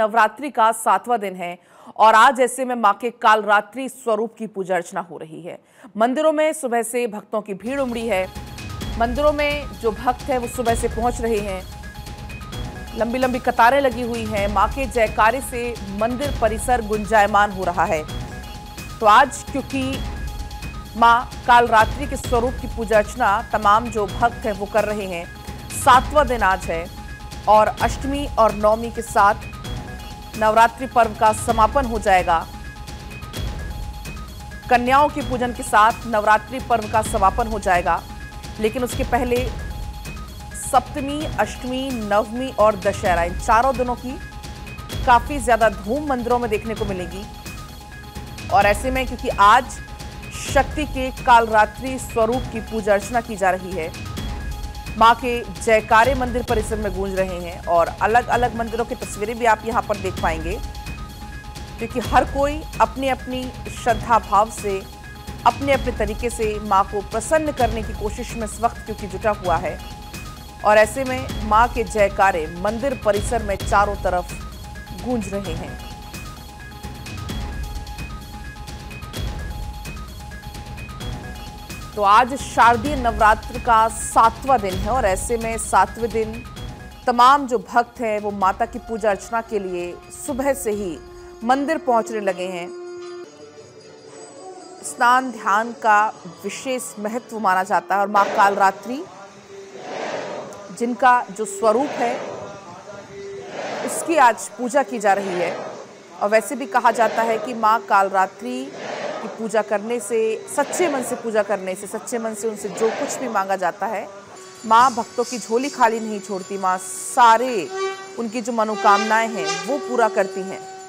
नवरात्रि का सातवां दिन है और आज ऐसे में माँ के कालरात्रि स्वरूप की पूजा अर्चना हो रही है। मंदिरों में सुबह से भक्तों की भीड़ उमड़ी है। मंदिरों में जो भक्त है वो सुबह से पहुँच रहे हैं। लंबी लंबी कतारें लगी हुई हैं। माँ के जयकारे से मंदिर परिसर गुंजायमान हो रहा है। तो आज क्योंकि माँ कालरात्रि के स्वरूप की पूजा अर्चना तमाम जो भक्त हैं वो कर रहे हैं, सातवां दिन आज है और अष्टमी और नवमी के साथ नवरात्रि पर्व का समापन हो जाएगा। कन्याओं के पूजन के साथ नवरात्रि पर्व का समापन हो जाएगा। लेकिन उसके पहले सप्तमी, अष्टमी, नवमी और दशहरा, इन चारों दिनों की काफ़ी ज़्यादा धूम मंदिरों में देखने को मिलेगी। और ऐसे में क्योंकि आज शक्ति के कालरात्रि स्वरूप की पूजा अर्चना की जा रही है माँ के जयकारे मंदिर परिसर में गूंज रहे हैं और अलग अलग मंदिरों की तस्वीरें भी आप यहाँ पर देख पाएँगे। क्योंकि हर कोई अपनी अपनी श्रद्धा भाव से अपने अपने तरीके से माँ को प्रसन्न करने की कोशिश में इस वक्त क्योंकि जुटा हुआ है। और ऐसे में माँ के जयकारे मंदिर परिसर में चारों तरफ़ गूंज रहे हैं। तो आज शारदीय नवरात्र का सातवां दिन है और ऐसे में सातवें दिन तमाम जो भक्त हैं वो माता की पूजा अर्चना के लिए सुबह से ही मंदिर पहुँचने लगे हैं। स्नान ध्यान का विशेष महत्व माना जाता है और माँ कालरात्रि, जिनका जो स्वरूप है, उसकी आज पूजा की जा रही है। और वैसे भी कहा जाता है कि माँ कालरात्रि की पूजा करने से, सच्चे मन से पूजा करने से, सच्चे मन से उनसे जो कुछ भी मांगा जाता है, माँ भक्तों की झोली खाली नहीं छोड़ती, माँ सारे उनकी जो मनोकामनाएँ हैं, वो पूरा करती हैं।